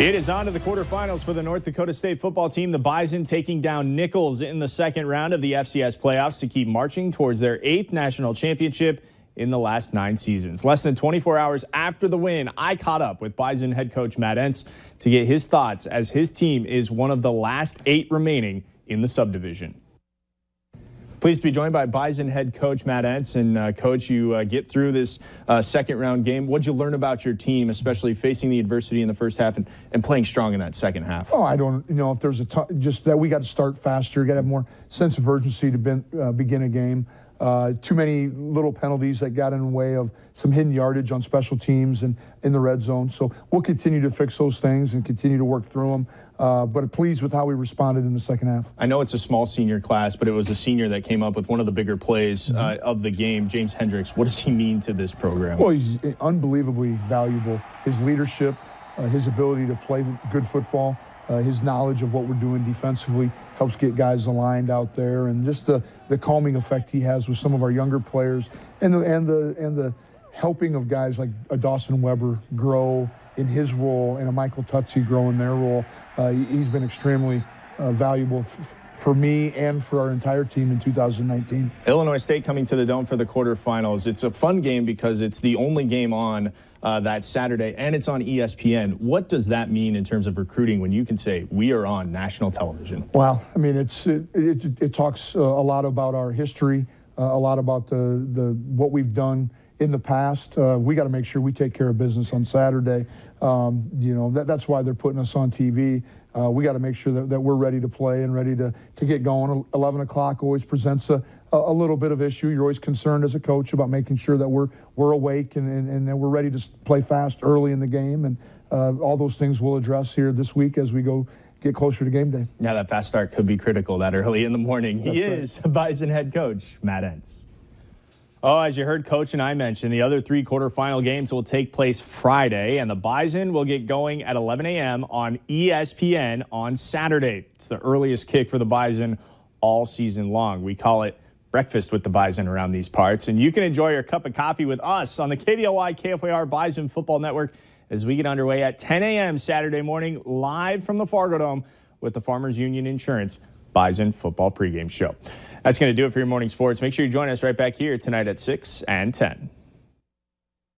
It is on to the quarterfinals for the North Dakota State football team. The Bison taking down Nicholls in the second round of the FCS playoffs to keep marching towards their eighth national championship in the last nine seasons. Less than 24 hours after the win, I caught up with Bison head coach Matt Entz to get his thoughts as his team is one of the last eight remaining in the subdivision. Pleased to be joined by Bison head coach Matt Entz. Uh, coach, you uh, get through this uh, second round game. What'd you learn about your team, especially facing the adversity in the first half and, and playing strong in that second half? Oh, I don't, you know, if there's a t- just that we got to start faster, got to have more sense of urgency to uh, begin a game. Uh, too many little penalties that got in the way of some hidden yardage on special teams and in the red zone. So we'll continue to fix those things and continue to work through them. Uh, but pleased with how we responded in the second half. I know it's a small senior class, but it was a senior that came up with one of the bigger plays mm-hmm. uh, of the game. James Hendricks, what does he mean to this program? Well, he's unbelievably valuable. His leadership, uh, his ability to play good football, uh, his knowledge of what we're doing defensively helps get guys aligned out there, and just the, the calming effect he has with some of our younger players, and the and the and the helping of guys like a Dawson Weber grow in his role and a Michael Tutsie grow in their role. Uh, he's been extremely uh, valuable for me and for our entire team in 2019. Illinois State coming to the Dome for the quarterfinals. It's a fun game because it's the only game on uh, that Saturday and it's on ESPN. What does that mean in terms of recruiting when you can say we are on national television? Well, I mean, it's it, it, it talks uh, a lot about our history, uh, a lot about the the what we've done in the past. Uh, we got to make sure we take care of business on Saturday. Um, you know, that, that's why they're putting us on TV. Uh, we got to make sure that, that we're ready to play and ready to, to get going. 11 o'clock always presents a, a little bit of issue. You're always concerned as a coach about making sure that we're, we're awake and, and, and that we're ready to play fast early in the game. And uh, all those things we'll address here this week as we go get closer to game day. Yeah, that fast start could be critical that early in the morning. That's he right. is Bison head coach Matt Entz. Oh, as you heard Coach and I mention, the other three quarterfinal games will take place Friday, and the Bison will get going at 11 a.m. on ESPN on Saturday. It's the earliest kick for the Bison all season long. We call it breakfast with the Bison around these parts, and you can enjoy your cup of coffee with us on the KDLY KFAR Bison Football Network as we get underway at 10 a.m. Saturday morning, live from the Fargo Dome with the Farmers Union Insurance Bison Football Pregame Show. That's going to do it for your morning sports. Make sure you join us right back here tonight at 6 and 10.